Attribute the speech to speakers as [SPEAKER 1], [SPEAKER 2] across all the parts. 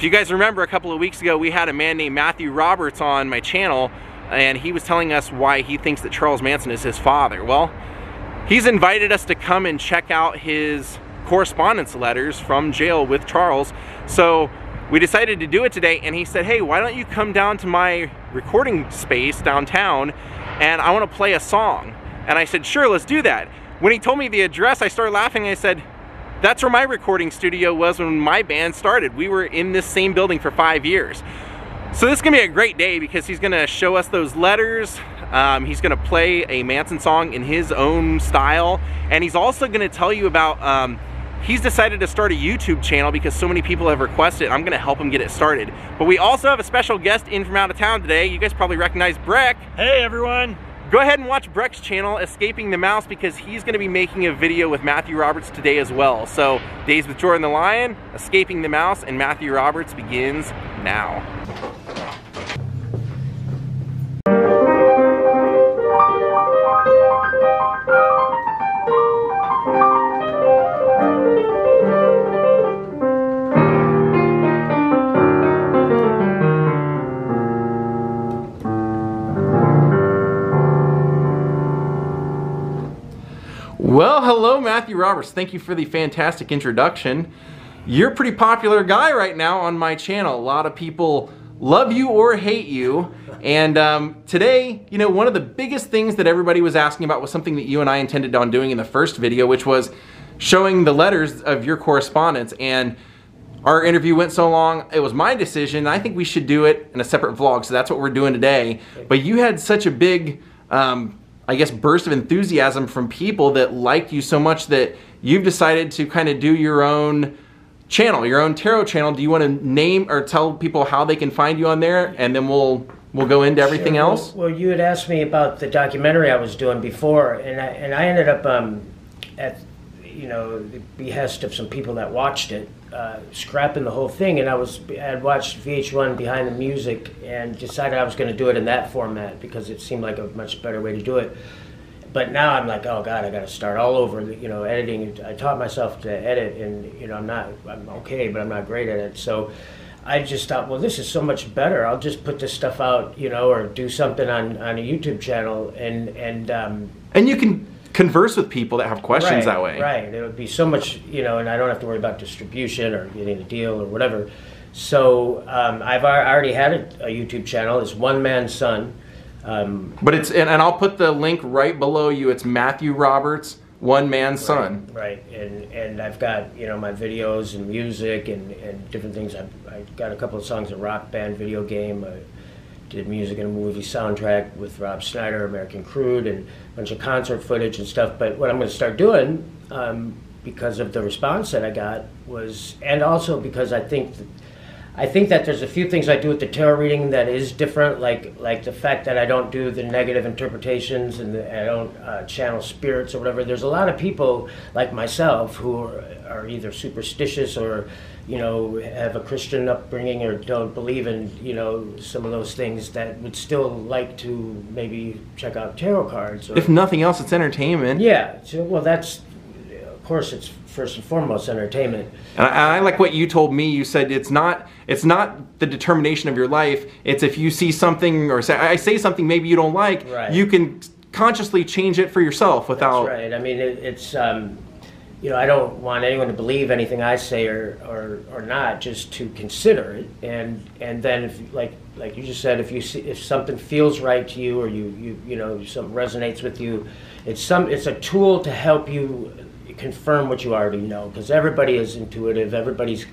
[SPEAKER 1] If you guys remember a couple of weeks ago, we had a man named Matthew Roberts on my channel and he was telling us why he thinks that Charles Manson is his father. Well, he's invited us to come and check out his correspondence letters from jail with Charles. So we decided to do it today and he said, hey, why don't you come down to my recording space downtown and I want to play a song. And I said, sure, let's do that. When he told me the address, I started laughing I said, that's where my recording studio was when my band started. We were in this same building for five years. So this is gonna be a great day because he's gonna show us those letters. Um, he's gonna play a Manson song in his own style. And he's also gonna tell you about, um, he's decided to start a YouTube channel because so many people have requested I'm gonna help him get it started. But we also have a special guest in from out of town today. You guys probably recognize Breck.
[SPEAKER 2] Hey everyone.
[SPEAKER 1] Go ahead and watch Breck's channel, Escaping the Mouse, because he's going to be making a video with Matthew Roberts today as well. So, Daze with Jordan the Lion, Escaping the Mouse, and Matthew Roberts begins now. Matthew Roberts. Thank you for the fantastic introduction. You're a pretty popular guy right now on my channel. A lot of people love you or hate you. And um, today, you know, one of the biggest things that everybody was asking about was something that you and I intended on doing in the first video, which was showing the letters of your correspondence. And our interview went so long, it was my decision. I think we should do it in a separate vlog, so that's what we're doing today. But you had such a big um, I guess, burst of enthusiasm from people that liked you so much that you've decided to kind of do your own channel, your own tarot channel. Do you want to name or tell people how they can find you on there, and then we'll we'll go into everything
[SPEAKER 3] sure.
[SPEAKER 1] else?
[SPEAKER 3] Well, well, you had asked me about the documentary I was doing before, and I and I ended up um, at you know the behest of some people that watched it uh, scrapping the whole thing, and I was I had watched VH1 Behind the Music and decided I was going to do it in that format because it seemed like a much better way to do it. But now I'm like, oh God, I got to start all over. You know, editing. I taught myself to edit, and you know, I'm not. I'm okay, but I'm not great at it. So. I just thought, well, this is so much better. I'll just put this stuff out, you know, or do something on, on a YouTube channel, and and um,
[SPEAKER 1] and you can converse with people that have questions
[SPEAKER 3] right,
[SPEAKER 1] that way.
[SPEAKER 3] Right. It would be so much, you know, and I don't have to worry about distribution or getting a deal or whatever. So um, I've already had a, a, YouTube channel. It's One Man Son. Um,
[SPEAKER 1] but it's and, and, I'll put the link right below you. It's Matthew Roberts, One Man Son.
[SPEAKER 3] Right. right. And and I've got you know my videos and music and, and different things. I've, I've got a couple of songs, a rock band video game. I did music and a movie soundtrack with Rob Schneider, American Crude, and bunch of concert footage and stuff. But what I'm going to start doing, um, because of the response that I got, was, and also because I think, I think that there's a few things I do with the tarot reading that is different, like like the fact that I don't do the negative interpretations and the, I don't uh, channel spirits or whatever. There's a lot of people like myself who are, are either superstitious or you know, have a Christian upbringing or don't believe in, you know, some of those things that would still like to maybe check out tarot cards. Or,
[SPEAKER 1] if nothing else, it's entertainment.
[SPEAKER 3] Yeah. So, well, that's, course, it's first and foremost entertainment.
[SPEAKER 1] And I, I, like what you told me. You said it's not it's not the determination of your life. It's if you see something or say I say something maybe you don't like, right. you can consciously change it for yourself without.
[SPEAKER 3] That's right. I mean, it, it's. Um, you know, I don't want anyone to believe anything I say or, or, or not, just to consider it. And and then if like like you just said, if you see, if something feels right to you or you, you you know something resonates with you, it's some it's a tool to help you confirm what you already know because everybody is intuitive. Everybody's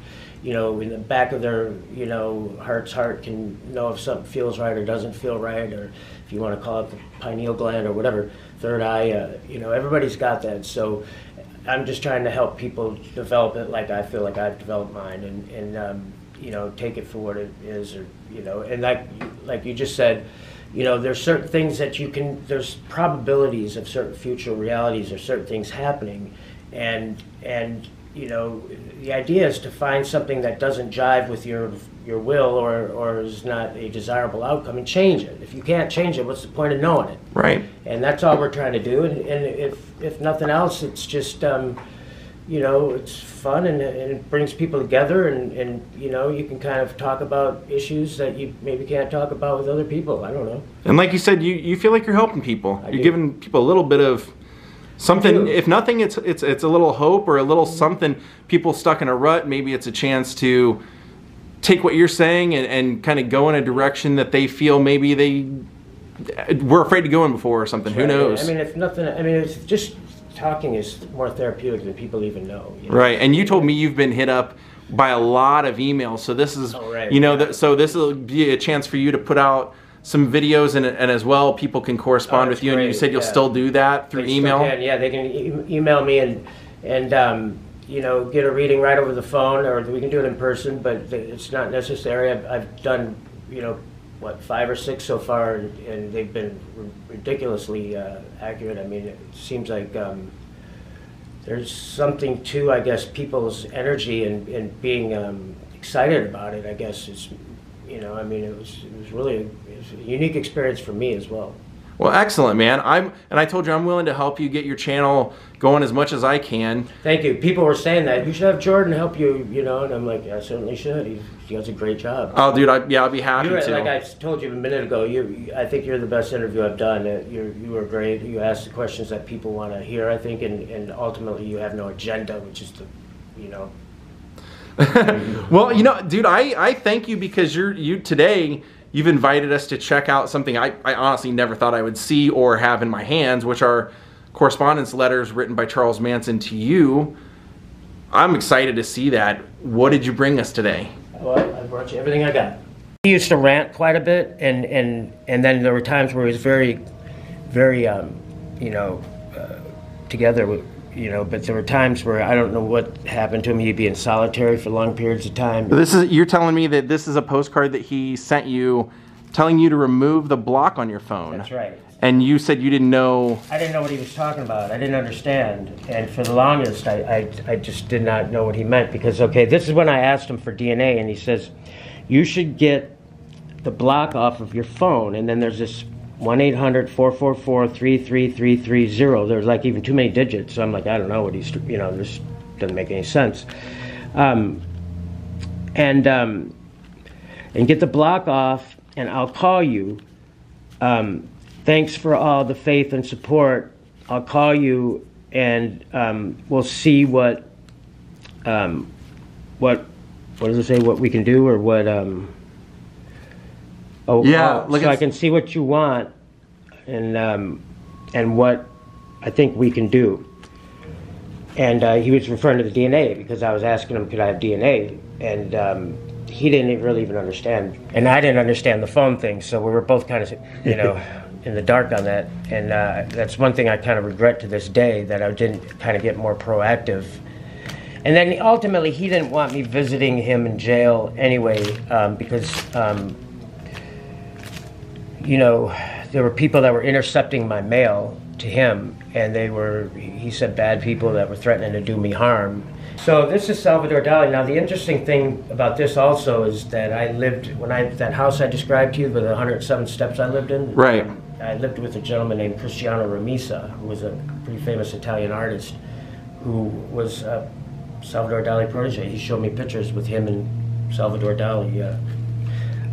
[SPEAKER 3] you know in the back of their you know heart's heart can know if something feels right or doesn't feel right or if you want to call it the pineal gland or whatever third eye. Uh, you know everybody's got that. So I'm just trying to help people develop it like I feel like I've developed mine, and and um, you know take it for what it is, or you know, and like like you just said, you know, there's certain things that you can. There's probabilities of certain future realities or certain things happening, and and you know, the idea is to find something that doesn't jive with your your will or, or is not a desirable outcome and change it. If you can't change it, what's the point of knowing it?
[SPEAKER 1] Right.
[SPEAKER 3] And that's all we're trying to do. And, and if if nothing else, it's just um, you know, it's fun and, and it brings people together, and, and you know, you can kind of talk about issues that you maybe can't talk about with other people. I don't know.
[SPEAKER 1] And like you said, you, you feel like you're helping people.
[SPEAKER 3] I
[SPEAKER 1] you're
[SPEAKER 3] do.
[SPEAKER 1] giving people a little bit of something. If nothing, it's it's it's a little hope or a little mm-hmm. something. People stuck in a rut. Maybe it's a chance to take what you're saying and, and kind of go in a direction that they feel maybe they uh, were afraid to go in before or something. Who knows?
[SPEAKER 3] I mean, if nothing, I mean, it's just talking is more therapeutic than people even know. you know?
[SPEAKER 1] Right, and you told me you've been hit up by a lot of emails. So this is,
[SPEAKER 3] Oh, right,
[SPEAKER 1] you know,
[SPEAKER 3] yeah.
[SPEAKER 1] that so this will be a chance for you to put out some videos and, and as well people can correspond
[SPEAKER 3] Oh,
[SPEAKER 1] with you. And you said you'll
[SPEAKER 3] yeah.
[SPEAKER 1] still do that through
[SPEAKER 3] They
[SPEAKER 1] email.
[SPEAKER 3] can, yeah, they can e- email me and and um, you know get a reading right over the phone, or we can do it in person. But it's not necessary. I've, I've done you know what five or six so far, and, and they've been r- ridiculously uh, accurate. I mean, it seems like. Um, there's something to, I guess, people's energy and, and being um, excited about it. I guess is, you know, I mean, it was it was really a, it was a unique experience for me as well.
[SPEAKER 1] Well, excellent, man. I'm and I told you I'm willing to help you get your channel going as much as I can.
[SPEAKER 3] Thank you. People were saying that you should have Jordan help you, you know, and I'm like, I certainly should. He, he does a great job.
[SPEAKER 1] Oh, dude, I, yeah, I'll be happy
[SPEAKER 3] You're,
[SPEAKER 1] to.
[SPEAKER 3] like I told you a minute ago, you, I think you're the best interview I've done. Uh, You you were great. You asked the questions that people want to hear, I think, and, and ultimately you have no agenda, which is the, you know,
[SPEAKER 1] well, you know, dude, I, I thank you because you're you today. You've invited us to check out something I, I honestly never thought I would see or have in my hands, which are correspondence letters written by Charles Manson to you. I'm excited to see that. What did you bring us today?
[SPEAKER 3] Well, I brought you everything I got. He used to rant quite a bit, and and and then there were times where he was very, very, um, you know, uh, together with, you know. But there were times where I don't know what happened to him. He'd be in solitary for long periods of time.
[SPEAKER 1] This is you're telling me that this is a postcard that he sent you, telling you to remove the block on your phone.
[SPEAKER 3] That's right.
[SPEAKER 1] And you said you didn't know.
[SPEAKER 3] I didn't know what he was talking about. I didn't understand, and for the longest, I, I, I just did not know what he meant because okay, this is when I asked him for DNA, and he says, you should get the block off of your phone, and then there's this one 800-444-33330. There's like even too many digits, so I'm like, I don't know what he's, you know, this doesn't make any sense, um, and um, and get the block off, and I'll call you. Um, thanks for all the faith and support. I'll call you and um, we'll see what um, what what does it say? What we can do or what? Oh,
[SPEAKER 1] Yeah,
[SPEAKER 3] oh,
[SPEAKER 1] look
[SPEAKER 3] so I can see what you want and um, and what I think we can do. And uh, he was referring to the DNA because I was asking him, could I have DNA? And um, he didn't really even understand, and I didn't understand the phone thing. So we were both kind of, you know, in the dark on that. And uh, that's one thing I kind of regret to this day that I didn't kind of get more proactive. And then ultimately, he didn't want me visiting him in jail anyway um, because, um, you know, there were people that were intercepting my mail to him, and they were, he said, bad people that were threatening to do me harm. So this is Salvador Dali. Now the interesting thing about this also is that I lived when I that house I described to you with the 107 steps I lived in.
[SPEAKER 1] Right.
[SPEAKER 3] I lived with a gentleman named Cristiano Ramisa, who was a pretty famous Italian artist, who was a Salvador Dali protege. He showed me pictures with him and Salvador Dali. Uh,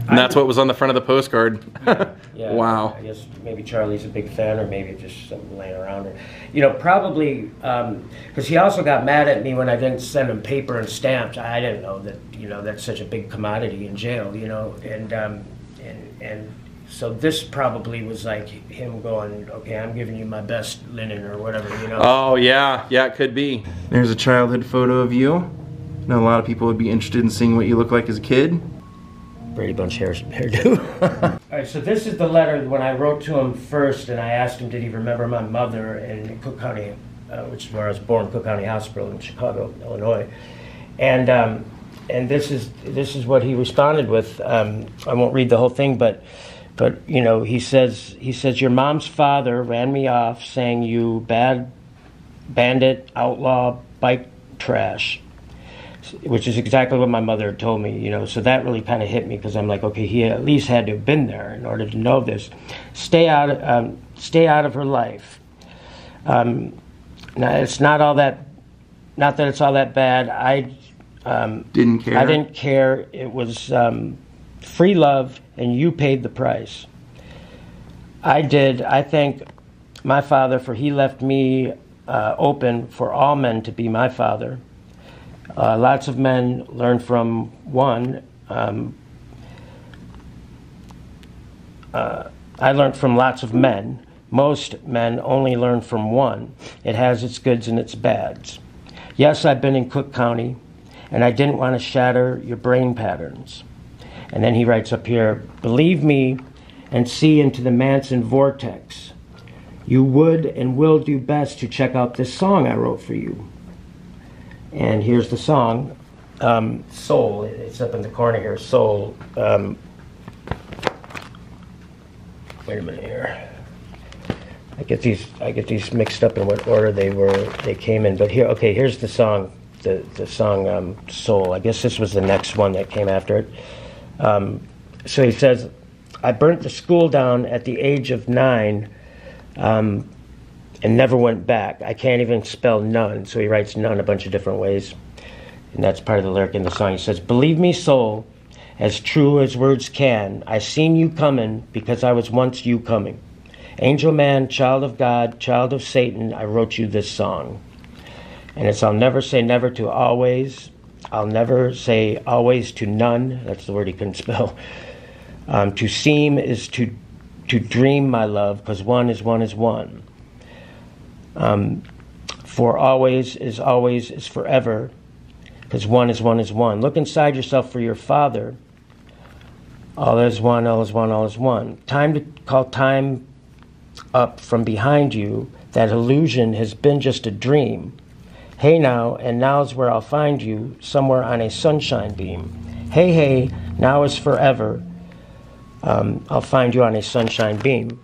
[SPEAKER 1] And that's what was on the front of the postcard.
[SPEAKER 3] yeah,
[SPEAKER 1] Wow.
[SPEAKER 3] I guess maybe Charlie's a big fan, or maybe just something laying around. Or, you know, probably because he also got mad at me when I didn't send him paper and stamps. I didn't know that you know that's such a big commodity in jail. You know, and um, and and so this probably was like him going, okay, I'm giving you my best linen or whatever. You know.
[SPEAKER 1] Oh yeah, yeah, it could be. There's a childhood photo of you. I know a lot of people would be interested in seeing what you look like as a kid.
[SPEAKER 3] Brady Bunch hair, hairdo. All right, so this is the letter when I wrote to him first, and I asked him, did he remember my mother in Cook County, uh, which is where I was born, Cook County Hospital in Chicago, Illinois, and um, and this is this is what he responded with. Um, I won't read the whole thing, but but you know he says he says your mom's father ran me off saying you bad bandit outlaw bike trash which is exactly what my mother told me, you know. So that really kind of hit me because I'm like, okay, he at least had to have been there in order to know this. Stay out, um, stay out of her life. Um, now it's not all that not that it's all that bad. I um,
[SPEAKER 1] Didn't care.
[SPEAKER 3] I didn't care. It was um, free love, and you paid the price. I did. I thank my father for he left me uh, open for all men to be my father. Uh, lots of men learn from one. Um, uh, I learned from lots of men. Most men only learn from one. It has its goods and its bads. Yes, I've been in Cook County, and I didn't want to shatter your brain patterns. And then he writes up here Believe me and see into the Manson vortex. You would and will do best to check out this song I wrote for you. And here's the song um, Soul. It's up in the corner here. Soul. Um, wait a minute here. I get these I get these mixed up in what order they were they came in. But here, okay, here's the song, the the song um, "Soul." I guess this was the next one that came after it. Um, so he says, "I burnt the school down at the age of nine, um, and never went back. I can't even spell none." So he writes "none" a bunch of different ways, and that's part of the lyric in the song. He says, "Believe me, soul." As true as words can, I seen you coming because I was once you coming. Angel man, child of God, child of Satan, I wrote you this song. And it's I'll never say never to always. I'll never say always to none. That's the word he couldn't spell. Um, to seem is to to dream, my love, because one is one is one. Um, for always is always is forever, because one is one is one. Look inside yourself for your father. All is one, all is one, all is one. Time to call time up from behind you. That illusion has been just a dream. Hey now, and now's where I'll find you, somewhere on a sunshine beam. Hey, hey, now is forever. Um, I'll find you on a sunshine beam.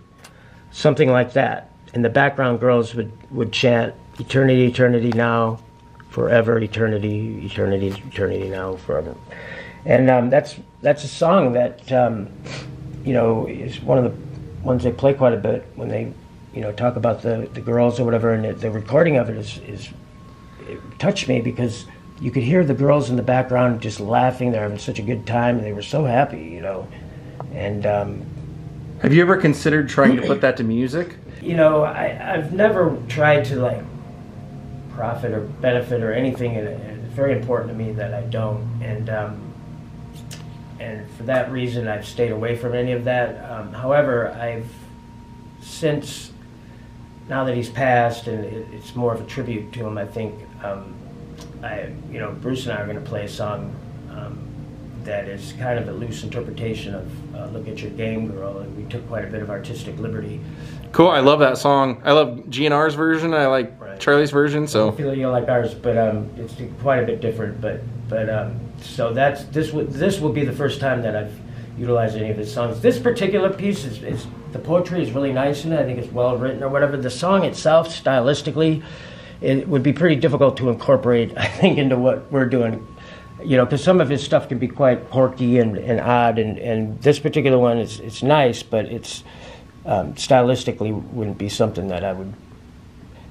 [SPEAKER 3] Something like that. In the background, girls would, would chant, Eternity, eternity now, forever, eternity, eternity, eternity now, forever. And um, that's that's a song that um, you know is one of the ones they play quite a bit when they you know talk about the, the girls or whatever. And the, the recording of it is is it touched me because you could hear the girls in the background just laughing. They're having such a good time, and they were so happy, you know. And um,
[SPEAKER 1] Have you ever considered trying to put that to music?
[SPEAKER 3] You know, I, I've never tried to like profit or benefit or anything, and it's very important to me that I don't. And um, and for that reason, I've stayed away from any of that. Um, however, I've since now that he's passed, and it, it's more of a tribute to him. I think um, I, you know, Bruce and I are going to play a song. Um, that is kind of a loose interpretation of uh, "Look at Your Game, Girl," and we took quite a bit of artistic liberty.
[SPEAKER 1] Cool. I love that song. I love GNR's version. I like
[SPEAKER 3] Right.
[SPEAKER 1] Charlie's version. So I
[SPEAKER 3] feel you like ours, but um, it's quite a bit different. But but um, so that's this would this will be the first time that I've utilized any of his songs. This particular piece is, is the poetry is really nice in it. I think it's well written or whatever. The song itself, stylistically, it would be pretty difficult to incorporate. I think into what we're doing. You know, because some of his stuff can be quite quirky and, and odd, and, and this particular one is it's nice, but it's um, stylistically wouldn't be something that I would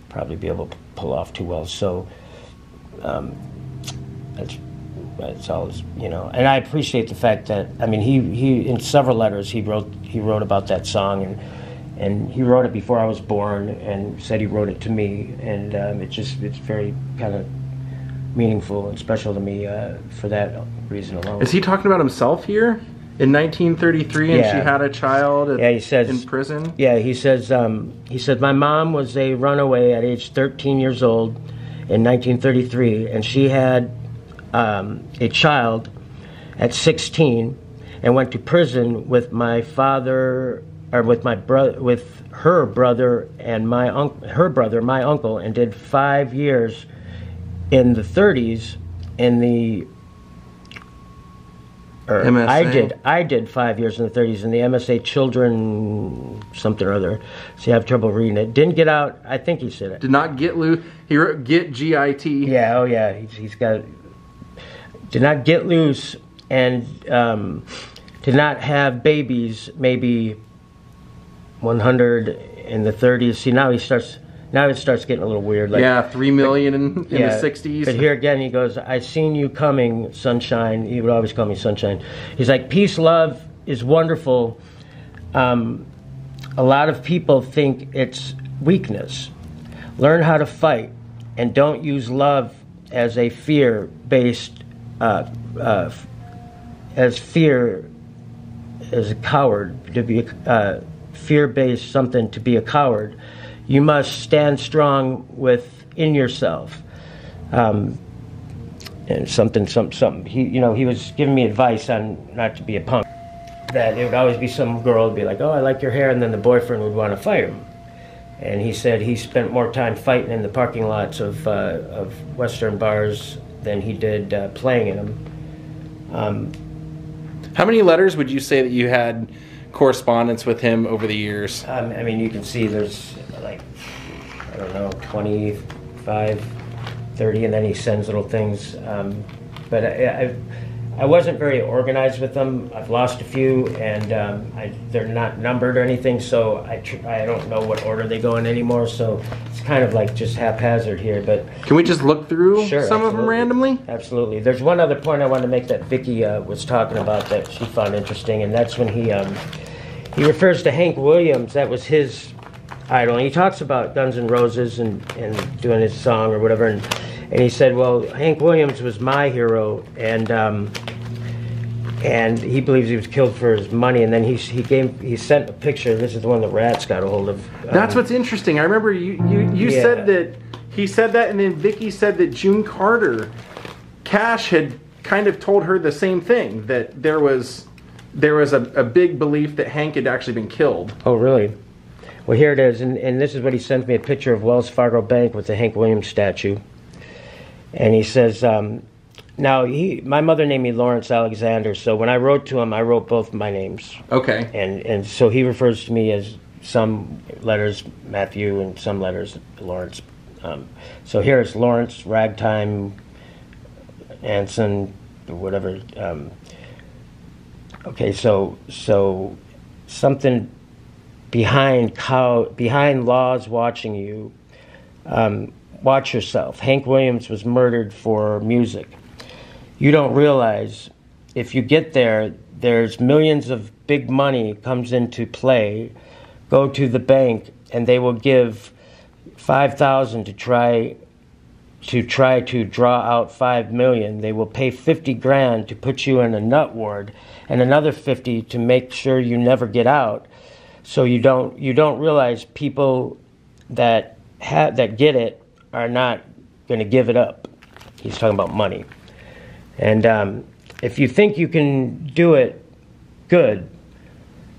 [SPEAKER 3] probably be able to pull off too well. So um, that's that's all. You know, and I appreciate the fact that I mean he he in several letters he wrote he wrote about that song and and he wrote it before I was born and said he wrote it to me and um, it just it's very kind of meaningful and special to me uh, for that reason alone.
[SPEAKER 1] is he talking about himself here in 1933? And she had a child. At,
[SPEAKER 3] Yeah, he says-
[SPEAKER 1] in prison.
[SPEAKER 3] Yeah, he says. Um, he said my mom was a runaway at age 13 years old in 1933, and she had um, a child at 16, and went to prison with my father or with my brother, with her brother and my uncle, her brother, my uncle, and did five years in the 30s in the or
[SPEAKER 1] MSA?
[SPEAKER 3] I did. I did five years in the 30s in the MSA Children something or other. See, I have trouble reading it. Didn't get out. I think he said it.
[SPEAKER 1] Did not get loose. He wrote get G I T.
[SPEAKER 3] Yeah. Oh, yeah. He's, he's got. Did not get loose and um, did not have babies. Maybe 100 in the 30s. See, now he starts. Now it starts getting a little weird. Like,
[SPEAKER 1] yeah, three million in, in the '60s.
[SPEAKER 3] But here again, he goes, "I seen you coming, sunshine." He would always call me sunshine. He's like, "Peace, love is wonderful." Um, a lot of people think it's weakness. Learn how to fight, and don't use love as a fear-based, uh, uh, as fear, as a coward to be uh, fear-based something to be a coward you must stand strong within yourself. Um, and something, something, something. He, you know, he was giving me advice on not to be a punk. That it would always be some girl would be like, "Oh, I like your hair," and then the boyfriend would want to fight him. And he said he spent more time fighting in the parking lots of uh, of Western bars than he did uh, playing in them. Um,
[SPEAKER 1] How many letters would you say that you had correspondence with him over the years?
[SPEAKER 3] Um, I mean, you can see there's like, I don't know, 25, 30, and then he sends little things. Um, but I, I, I, wasn't very organized with them. I've lost a few, and um, I, they're not numbered or anything, so I, tr- I don't know what order they go in anymore. So it's kind of like just haphazard here. But
[SPEAKER 1] can we just look through
[SPEAKER 3] sure,
[SPEAKER 1] some absolutely. of them randomly?
[SPEAKER 3] Absolutely. There's one other point I wanted to make that Vicky uh, was talking about that she found interesting, and that's when he um, he refers to Hank Williams. That was his idol. And he talks about Guns N' Roses and, and doing his song or whatever. And, and he said, well, Hank Williams was my hero. And, um, and he believes he was killed for his money. And then he, he gave he sent a picture. This is the one that Rats got a hold of.
[SPEAKER 1] Um, That's what's interesting. I remember you you, you yeah. said that he said that, and then Vicky said that June Carter, Cash had kind of told her the same thing that there was there was a, a big belief that Hank had actually been killed.
[SPEAKER 3] Oh, really? Well, here it is, and, and this is what he sent me a picture of Wells Fargo Bank with the Hank Williams statue. And he says, um, now he, my mother named me Lawrence Alexander, so when I wrote to him, I wrote both my names.
[SPEAKER 1] Okay.
[SPEAKER 3] And and so he refers to me as some letters Matthew and some letters Lawrence. Um, so here it's Lawrence Ragtime Anson, whatever. Um, okay, so so something behind cow behind laws watching you. Um, watch yourself. Hank Williams was murdered for music. You don't realize if you get there, there's millions of big money comes into play. Go to the bank and they will give five thousand to try to try to draw out five million. They will pay fifty grand to put you in a nut ward and another fifty to make sure you never get out so you don't you don't realize people that have that get it are not going to give it up. He's talking about money, and um, if you think you can do it good,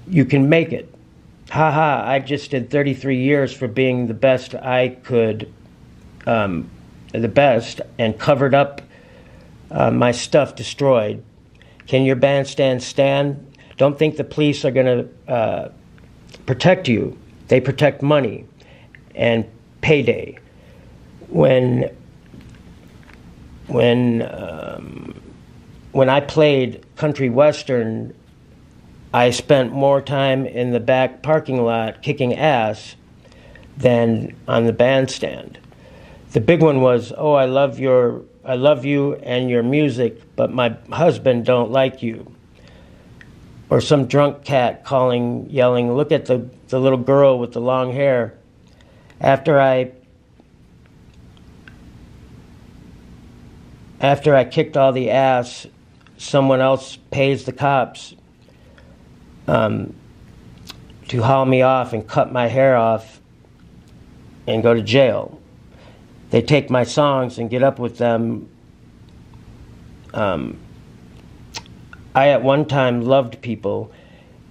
[SPEAKER 3] you can make it. Ha ha! I just did 33 years for being the best I could, um, the best, and covered up uh, my stuff destroyed. Can your bandstand stand? Don't think the police are going to uh, protect you. They protect money and payday. When when um, when I played country western, I spent more time in the back parking lot kicking ass than on the bandstand. The big one was, "Oh, I love your I love you and your music, but my husband don't like you." Or some drunk cat calling, yelling, Look at the, the little girl with the long hair. After I after I kicked all the ass, someone else pays the cops um, to haul me off and cut my hair off and go to jail. They take my songs and get up with them. Um, I at one time loved people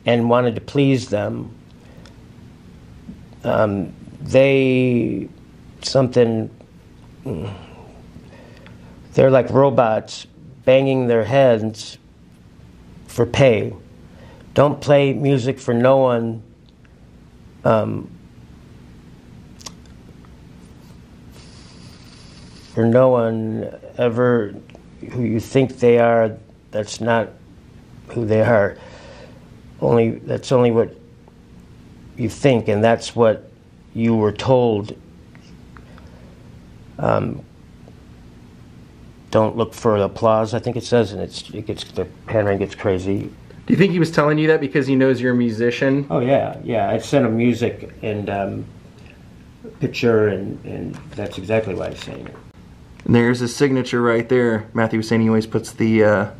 [SPEAKER 3] and wanted to please them. Um, they something they're like robots banging their heads for pay. Don't play music for no one. Um, for no one ever who you think they are that's not who they are. Only that's only what you think, and that's what you were told Um, don't look for applause. I think it says, and it's it gets the handwriting gets crazy.
[SPEAKER 1] Do you think he was telling you that because he knows you're a musician?
[SPEAKER 3] Oh yeah, yeah. I sent him music and um, picture, and and that's exactly why he's saying it.
[SPEAKER 1] And there's his signature right there. Matthew was saying he always puts the uh,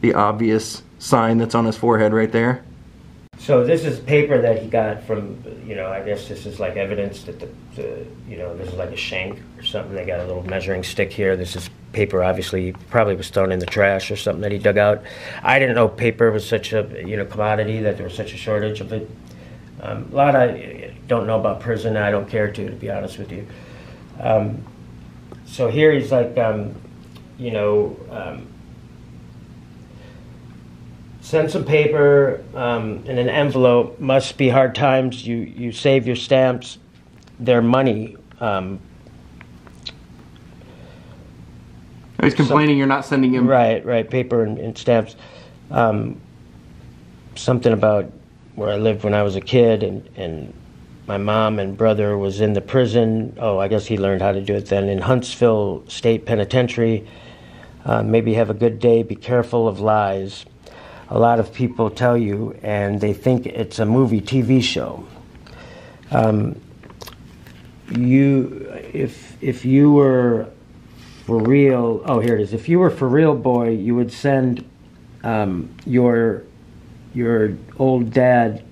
[SPEAKER 1] the obvious sign that's on his forehead right there.
[SPEAKER 3] So this is paper that he got from, you know, I guess this is like evidence that the, the, you know, this is like a shank or something. They got a little measuring stick here. This is paper, obviously, probably was thrown in the trash or something that he dug out. I didn't know paper was such a, you know, commodity, that there was such a shortage of it. Um, a lot I don't know about prison. I don't care to, to be honest with you. Um, so here he's like, um, you know, um, send some paper um, in an envelope. Must be hard times. You you save your stamps. They're money. Um,
[SPEAKER 1] He's complaining you're not sending him.
[SPEAKER 3] right, right. Paper and, and stamps. Um, something about where I lived when I was a kid, and and my mom and brother was in the prison. Oh, I guess he learned how to do it then in Huntsville State Penitentiary. Uh, maybe have a good day. Be careful of lies. A lot of people tell you, and they think it's a movie, TV show. Um, you, if if you were for real, oh here it is. If you were for real, boy, you would send um, your your old dad.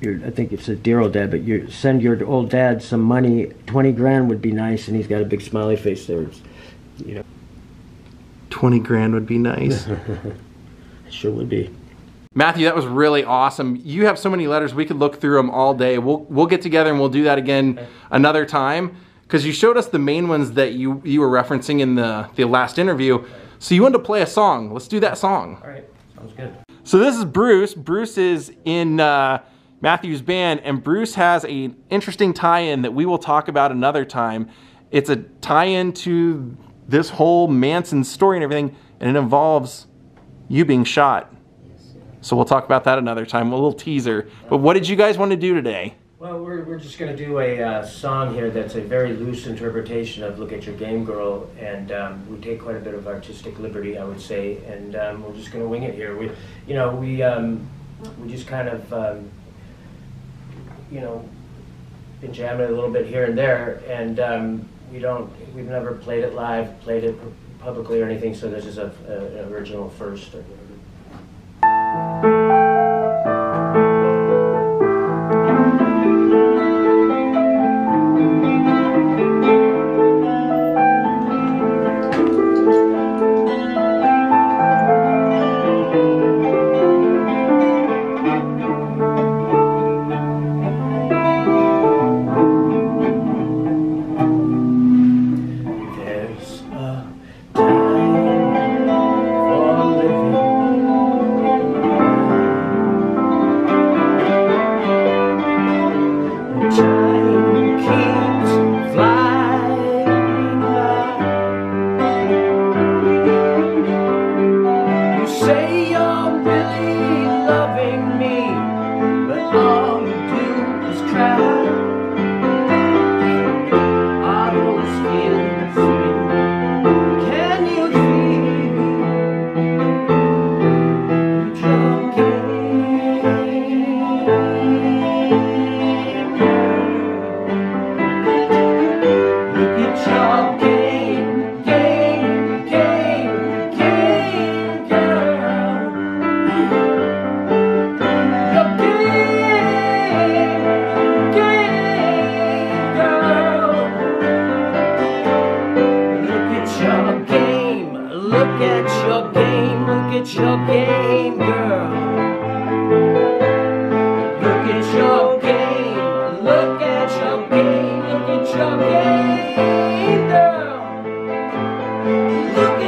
[SPEAKER 3] Your, I think it's a dear old dad, but you send your old dad some money. Twenty grand would be nice, and he's got a big smiley face there. It's, you know,
[SPEAKER 1] 20 grand would be nice.
[SPEAKER 3] it sure would be.
[SPEAKER 1] Matthew, that was really awesome. You have so many letters, we could look through them all day. We'll we'll get together and we'll do that again another time because you showed us the main ones that you you were referencing in the the last interview. So you wanted to play a song. Let's do that song.
[SPEAKER 3] All right, sounds good.
[SPEAKER 1] So this is Bruce. Bruce is in uh, Matthew's band, and Bruce has an interesting tie-in that we will talk about another time. It's a tie-in to this whole Manson story and everything, and it involves you being shot. So we'll talk about that another time. A little teaser. But what did you guys want to do today?
[SPEAKER 3] Well, we're, we're just going to do a uh, song here that's a very loose interpretation of Look at Your Game Girl, and um, we take quite a bit of artistic liberty, I would say, and um, we're just going to wing it here. We, you know, we, um, we just kind of, um, you know, been jamming it a little bit here and there, and um, we don't, we've never played it live, played it publicly or anything, so this is a, a, an original first. Or say Look at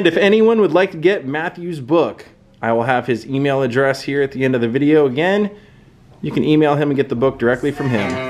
[SPEAKER 1] And if anyone would like to get Matthew's book, I will have his email address here at the end of the video again. You can email him and get the book directly from him.